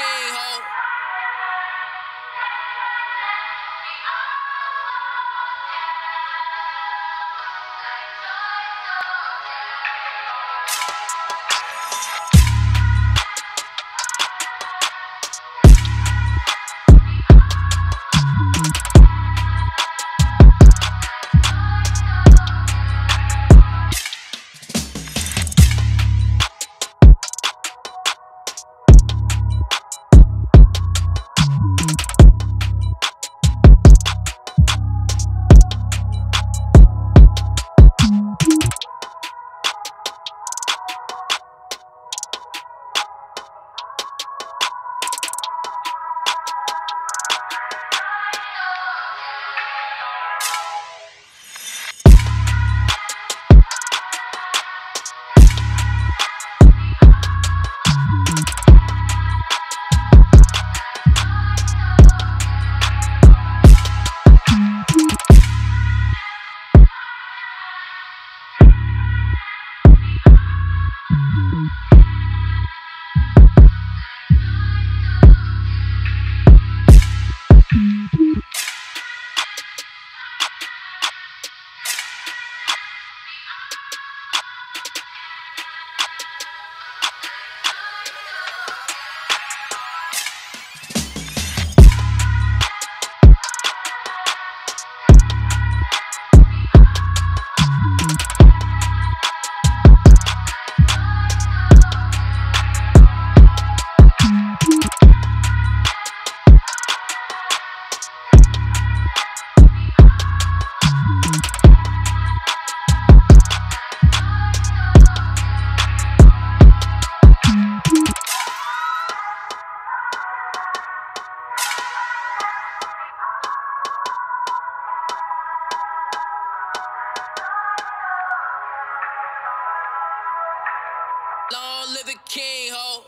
king, Long live the king, ho.